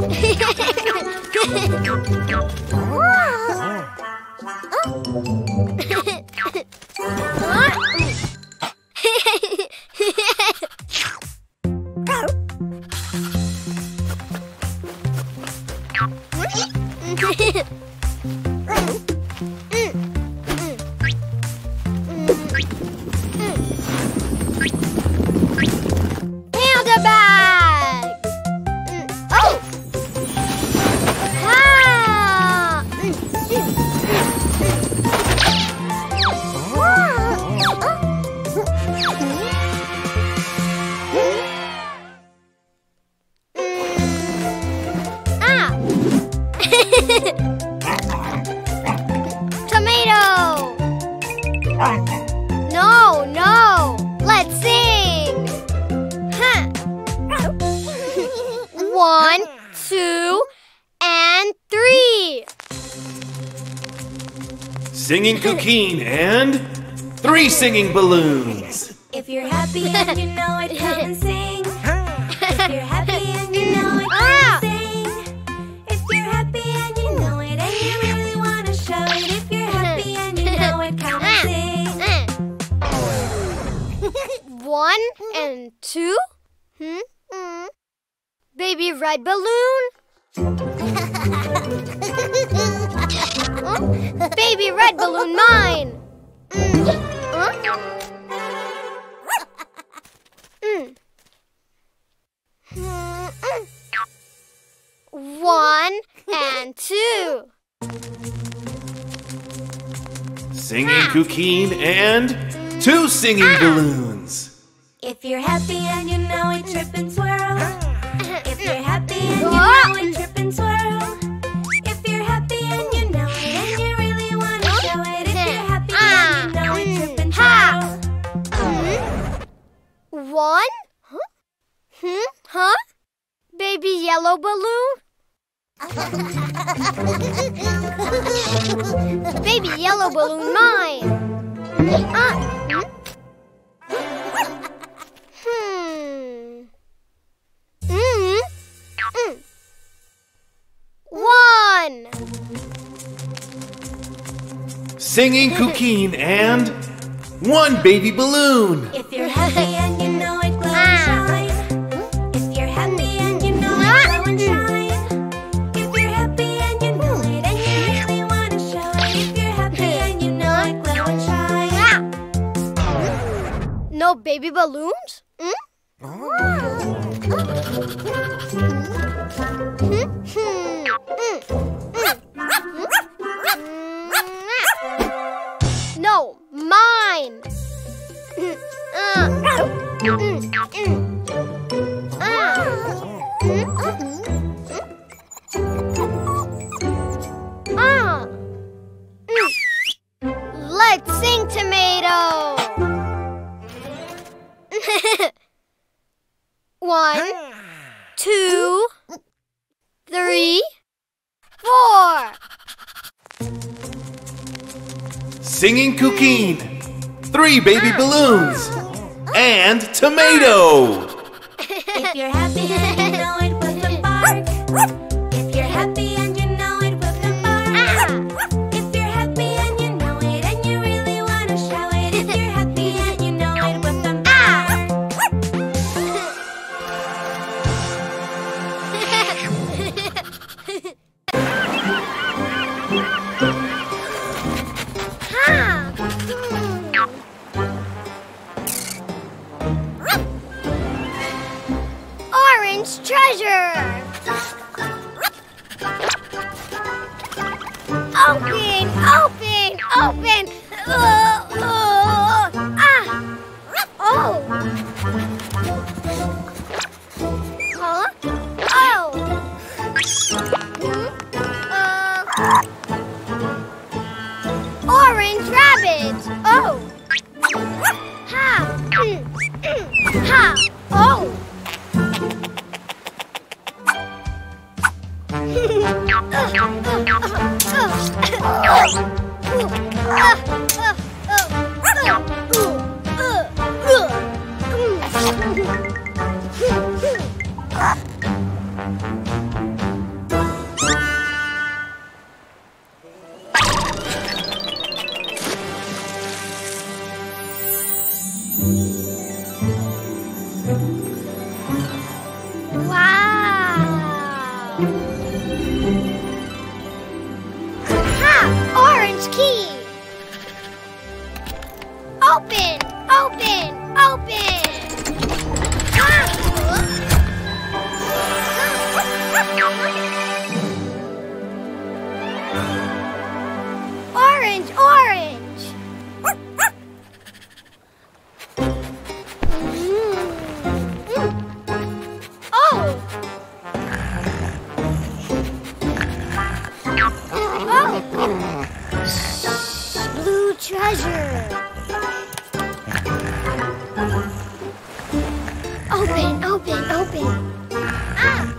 Panda bag! Mm, Oh! Ah! Mm, mm, mm. Ah! Tomato! No, no! Let's sing! Huh. One, two, and three. Singing Cuquín and three singing balloons. If you're happy and you know it, come and sing. If you're happy and you know it, come Ah! and sing. If you're happy and you know it, and you really want to show it. If you're happy and you know it, come and sing. One and two. Hmm? Hmm. Baby red balloon. Huh? Baby red balloon mine. Huh? Mm. Hmm, mm. One and two. Singing Cuquín and two singing balloons. If you're happy and you know it, trip and twirl. Baby yellow balloon? Baby yellow balloon mine. Uh, hmm. Hmm. Mm. One. Singing Cuquín and one baby balloon. If you're happy and No baby balloons? Hmm? hmm. No, mine. Hmm. Uh. Hmm. Ah. Singing Cuquín, three baby balloons, and tomato. If you're happy you know it, and bark. Open, open, open. Uh, uh, ah. Oh. Huh? Oh. Hmm? Uh. Blue Open! Open! Open, open. Ah.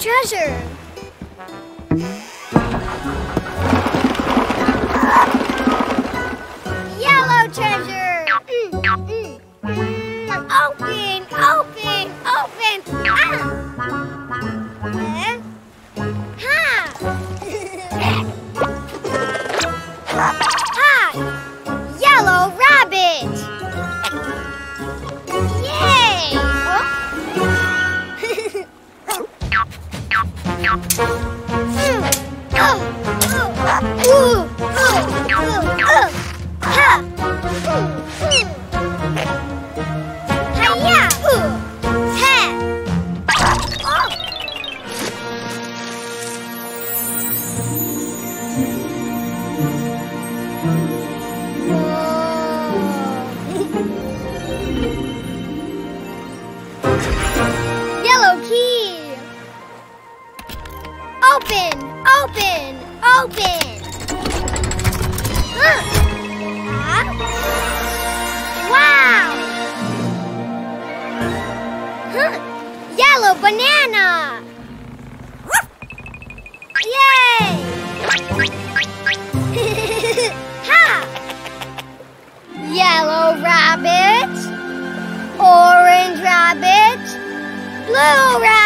Treasure. Open, open, open. Huh? Wow. Huh. Yellow banana. Yay. ha. Yellow rabbit. Orange rabbit. Blue rabbit.